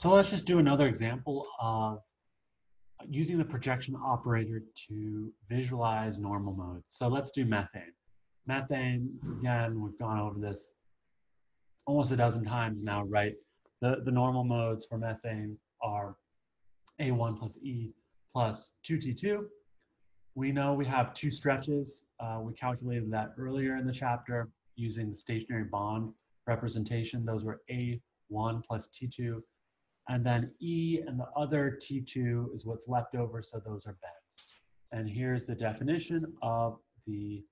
So let's just do another example of using the projection operator to visualize normal modes. So let's do methane. Methane, again, we've gone over this almost a dozen times now, right? The, the normal modes for methane are A1 plus E plus 2T2. We know we have two stretches. Uh, we calculated that earlier in the chapter using the stationary bond representation. Those were A1 plus T2 and then E and the other T2 is what's left over, so those are bends. And here's the definition of the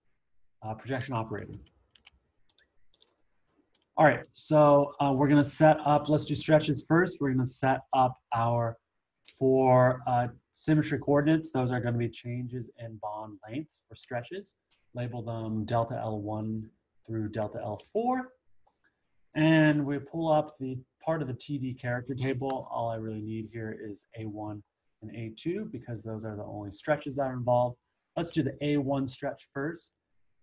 uh, projection operator. All right, so uh, we're gonna set up, let's do stretches first. We're gonna set up our four uh, symmetry coordinates. Those are gonna be changes in bond lengths for stretches. Label them delta L1 through delta L4. And we pull up the part of the TD character table. All I really need here is A1 and A2 because those are the only stretches that are involved. Let's do the A1 stretch first.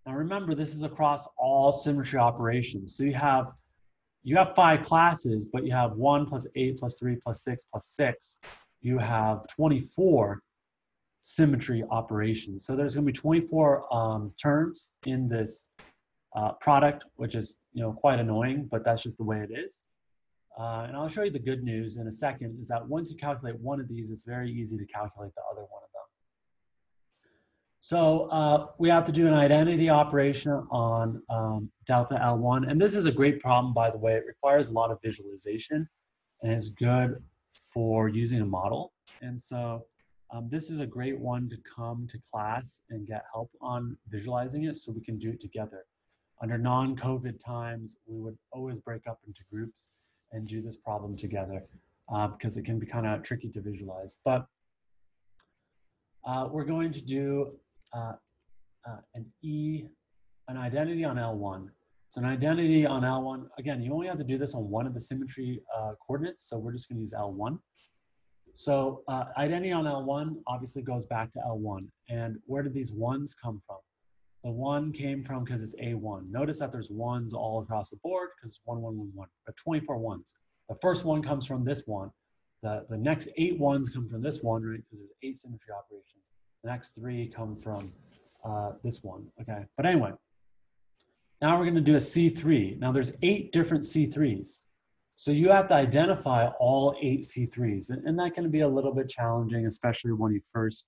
Now remember, this is across all symmetry operations. So you have you have five classes, but you have one plus eight plus three plus six plus six. You have 24 symmetry operations. So there's gonna be 24 um, terms in this uh, product, which is you know quite annoying, but that's just the way it is. Uh, and I'll show you the good news in a second, is that once you calculate one of these, it's very easy to calculate the other one of them. So uh, we have to do an identity operation on um, delta L1. And this is a great problem, by the way. It requires a lot of visualization and it's good for using a model. And so um, this is a great one to come to class and get help on visualizing it so we can do it together. Under non-COVID times, we would always break up into groups and do this problem together uh, because it can be kind of tricky to visualize. But uh, we're going to do uh, uh an E, an identity on L1. So an identity on L1, again, you only have to do this on one of the symmetry uh, coordinates, so we're just gonna use L1. So uh, identity on L1 obviously goes back to L1. And where did these ones come from? The one came from because it's A1. Notice that there's ones all across the board because it's one, one, one, one. But 24 ones. The first one comes from this one. The, the next eight ones come from this one, right? Because there's eight symmetry operations. The next three come from uh, this one, okay? But anyway, now we're gonna do a C3. Now there's eight different C3s. So you have to identify all eight C3s. And, and that can be a little bit challenging, especially when you first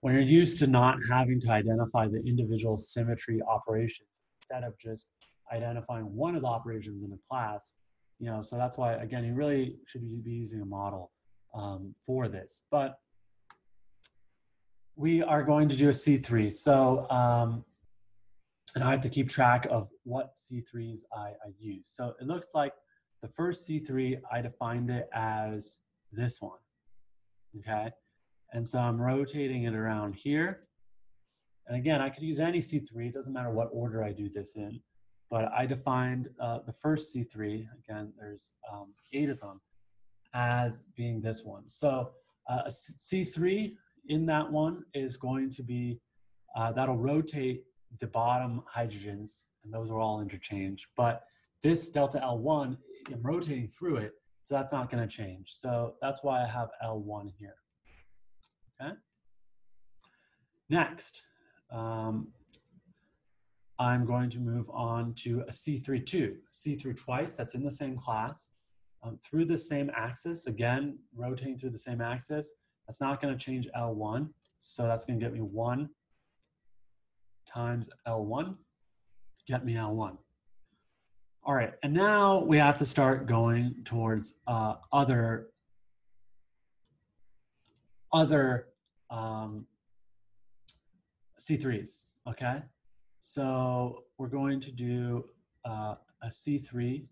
when you're used to not having to identify the individual symmetry operations instead of just identifying one of the operations in a class, you know, so that's why, again, you really should be using a model um, for this. But we are going to do a C3. So, um, and I have to keep track of what C3s I, I use. So it looks like the first C3, I defined it as this one, okay? And so I'm rotating it around here. And again, I could use any C3, it doesn't matter what order I do this in, but I defined uh, the first C3, again, there's um, eight of them, as being this one. So uh, a C3 in that one is going to be, uh, that'll rotate the bottom hydrogens, and those are all interchanged. But this delta L1, I'm rotating through it, so that's not gonna change. So that's why I have L1 here. Okay. Next, um, I'm going to move on to a C3-2. C3 twice, that's in the same class. Um, through the same axis, again, rotating through the same axis, that's not gonna change L1. So that's gonna get me one times L1, get me L1. All right, and now we have to start going towards uh, other other um, C3s, okay? So we're going to do uh, a C3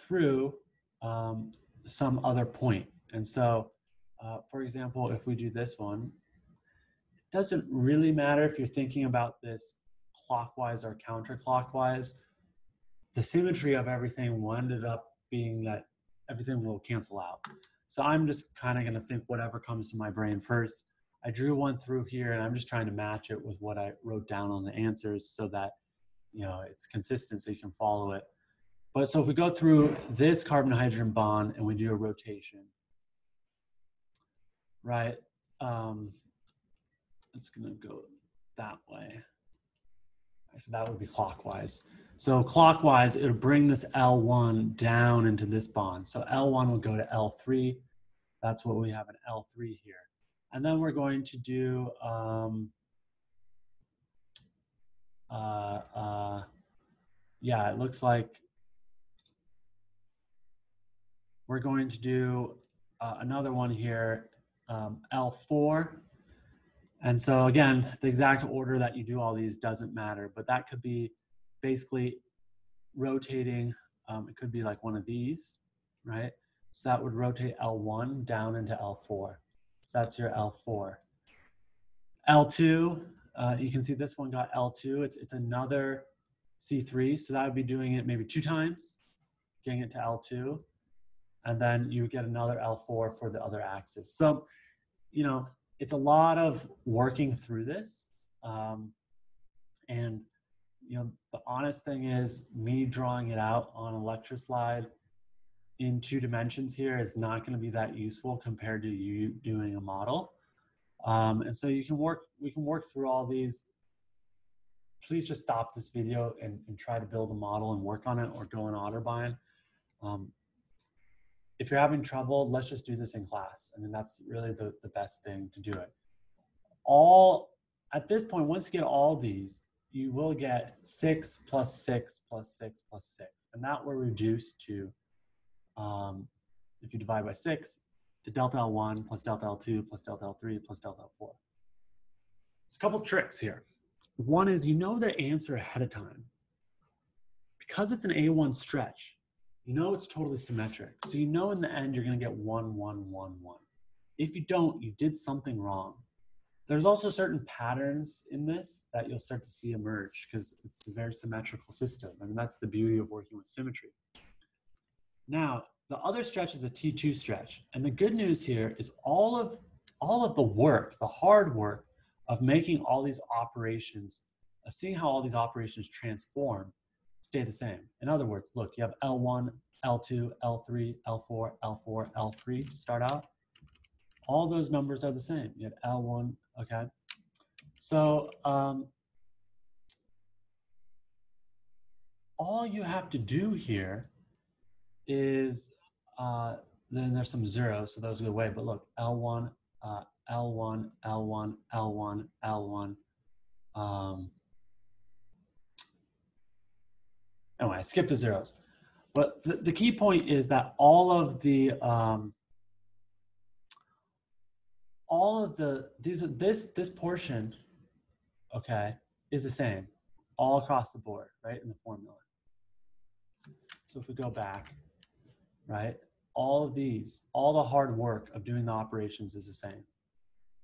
through um, some other point. And so, uh, for example, if we do this one, it doesn't really matter if you're thinking about this clockwise or counterclockwise. The symmetry of everything will end up being that everything will cancel out. So I'm just kind of going to think whatever comes to my brain first. I drew one through here and I'm just trying to match it with what I wrote down on the answers so that, you know, it's consistent so you can follow it. But so if we go through this carbon hydrogen bond and we do a rotation, right? Um, it's gonna go that way. Actually, that would be clockwise. So clockwise, it'll bring this L1 down into this bond. So L1 will go to L3. That's what we have in L3 here. And then we're going to do, um, uh, uh, yeah, it looks like we're going to do uh, another one here, um, L4. And so again, the exact order that you do all these doesn't matter, but that could be basically rotating. Um, it could be like one of these, right? So that would rotate L1 down into L4. So that's your L4. L2, uh, you can see this one got L2. It's, it's another C3. So that would be doing it maybe two times, getting it to L2. And then you get another L4 for the other axis. So, you know, it's a lot of working through this. Um, and, you know, the honest thing is me drawing it out on a lecture slide in two dimensions here is not going to be that useful compared to you doing a model. Um, and so you can work, we can work through all these. Please just stop this video and, and try to build a model and work on it or go in Otterbein. Um, if you're having trouble, let's just do this in class. I mean, that's really the, the best thing to do it. All, at this point, once you get all these, you will get six plus six plus six plus six. And that will reduce to, um, if you divide by six, to delta L1 plus delta L2 plus delta L3 plus delta L4. There's a couple tricks here. One is you know the answer ahead of time. Because it's an A1 stretch, you know it's totally symmetric. So you know in the end you're going to get 1, 1, 1, 1. If you don't, you did something wrong. There's also certain patterns in this that you'll start to see emerge because it's a very symmetrical system. and that's the beauty of working with symmetry. Now, the other stretch is a T2 stretch. And the good news here is all of, all of the work, the hard work of making all these operations, of seeing how all these operations transform stay the same. In other words, look, you have L1, L2, L3, L4, L4, L3 to start out. All those numbers are the same. You have L1, okay? So um, all you have to do here is, uh, then there's some zeros, so those go away, but look, L1, uh, L1, L1, L1, L1, um, anyway, I skipped the zeros. But the, the key point is that all of the um, all of the these this this portion, okay, is the same all across the board, right, in the formula. So if we go back, right, all of these, all the hard work of doing the operations is the same.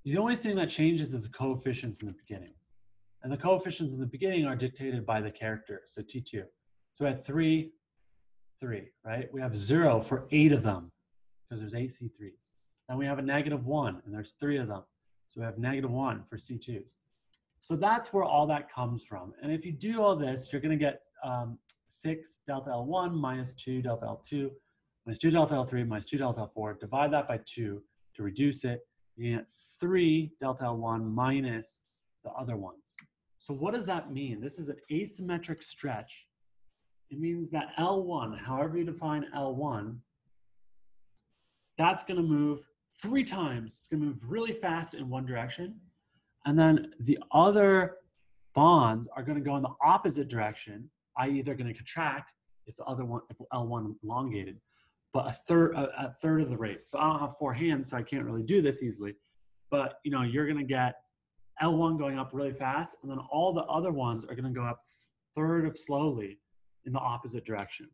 The only thing that changes is the coefficients in the beginning. And the coefficients in the beginning are dictated by the character, so T2. So at three, three, right? We have zero for eight of them because there's eight C3s. Then we have a negative one and there's three of them. So we have negative one for C2s. So that's where all that comes from. And if you do all this, you're gonna get um, six delta L1 minus two delta L2 minus two delta L3 minus two delta L4. Divide that by two to reduce it. You get three delta L1 minus the other ones. So what does that mean? This is an asymmetric stretch it means that L1, however you define L1, that's going to move three times. It's going to move really fast in one direction. And then the other bonds are going to go in the opposite direction, i.e. they're going to contract if the other one, if L1 elongated, but a third, a, a third of the rate. So I don't have four hands, so I can't really do this easily. But you know, you're going to get L1 going up really fast, and then all the other ones are going to go up third of slowly in the opposite direction.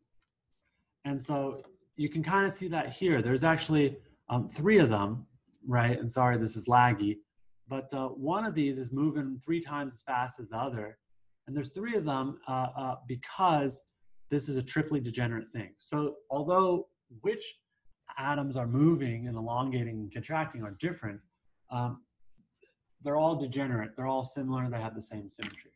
And so you can kind of see that here. There's actually um, three of them, right? And sorry, this is laggy, but uh, one of these is moving three times as fast as the other. And there's three of them uh, uh, because this is a triply degenerate thing. So although which atoms are moving and elongating and contracting are different, um, they're all degenerate. They're all similar. They have the same symmetry.